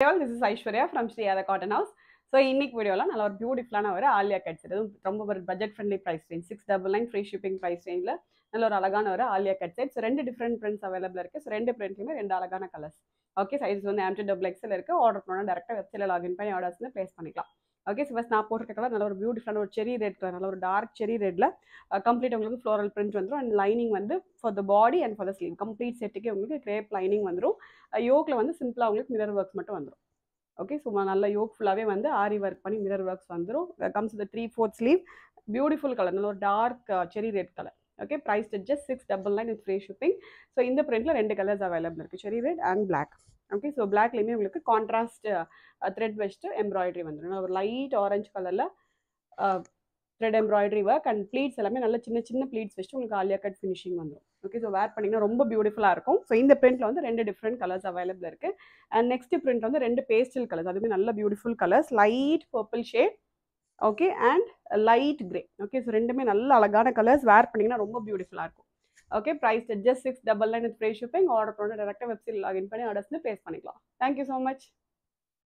All this is Aishwarya from Shriyatha cotton house so இன்னைக்கு வீடியோவில் நல்ல ஒரு பியூட்டிஃபுல்லான ஒரு ஆலியா கட்ஸ் இதுவும் ரொம்ப ஒரு budget friendly price range six double nine free shipping price ரேஞ்சில் நல்ல ஒரு அழகான ஒரு ஆலியா கட் செட் ஸோ ரெண்டு டிஃப்ரெண்ட் பிரிண்ட்ஸ் அவைலபிள் இருக்குது ஸோ ரெண்டு பிரிண்ட்லையுமே ரெண்டு அழகான கலர்ஸ் ஓகே சைஸ் வந்து ஆம்டி டபுள் எக்ஸில் இருக்குது ஆர்டர் பண்ணால் டேரெக்டாக வெப்சைட்டில் லாகின் பண்ணி ஆர்டர்ஸ் வந்து ப்ளேஸ் பண்ணிக்கலாம். ஓகே ஸோ ஃபஸ்ட் நான் போட்டிருக்க கலர் நல்ல ஒரு பியூட்டிஃபுல்லான ஒரு செரி ரெட் கலர் நல்ல ஒரு டார்க் செரி ரெட்டில் கம்ப்ளீட் உங்களுக்கு ஃப்ளோரல் பிரிண்ட் வந்துடும் அண்ட் லைனிங் வந்து for the body and for the sleeve complete செட்டுக்கே உங்களுக்கு கிரேப் லைனிங் வந்துடும் யோக்கில் வந்து சிம்பிளாக உங்களுக்கு மிரர் ஒர்க்ஸ் மட்டும் வந்துடும் ஓகே சும்மா நல்ல யோக் ஃபுல்லாகவே வந்து ஆரி ஒர்க் பண்ணி மிரர் ஒர்க்ஸ் வந்துடும் comes the three fourth sleeve beautiful colour நல்ல ஒரு dark cherry red colour okay price just six double nine with free shipping so இந்த பிரிண்ட்டில் ரெண்டு கலர்ஸ் அவைலபிள் இருக்குது cherry red and black okay so பிளாக்லேயுமே உங்களுக்கு contrast thread வச்சுட்டு embroidery வந்துடும் ஒரு லைட் ஆரஞ்சு கலரில் thread embroidery work and pleats எல்லாமே நல்ல சின்ன சின்ன ப்ளீட்ஸ் வச்சுட்டு உங்களுக்கு ஆலியா கட் ஃபினிஷிங் வந்துடும் ஓகே ஸோ வேர் பண்ணிங்கன்னா ரொம்ப பியூட்டிஃபுல்லாக இருக்கும். ஸோ இந்த பிரிண்ட்டில் வந்து ரெண்டு டிஃப்ரெண்ட் கலர்ஸ் அவைலபிள் இருக்குது அண்ட் நெக்ஸ்ட் பிரிண்ட் வந்து ரெண்டு பேஸ்டல் கலர்ஸ் அதுவுமே நல்ல beautiful colours light purple shade okay and light grey okay so ரெண்டுமே நல்ல அழகான கலர்ஸ் வேர் பண்ணிங்கன்னா ரொம்ப பியூட்டிஃபுல்லாக இருக்கும். Okay price just six double nine with free shipping order பண்ணி டேரெக்டாக வெப்சைட் லாகின் பண்ணி ஆர்டர்ஸ் ப்ளேஸ் பண்ணிக்கலாம். Thank you so much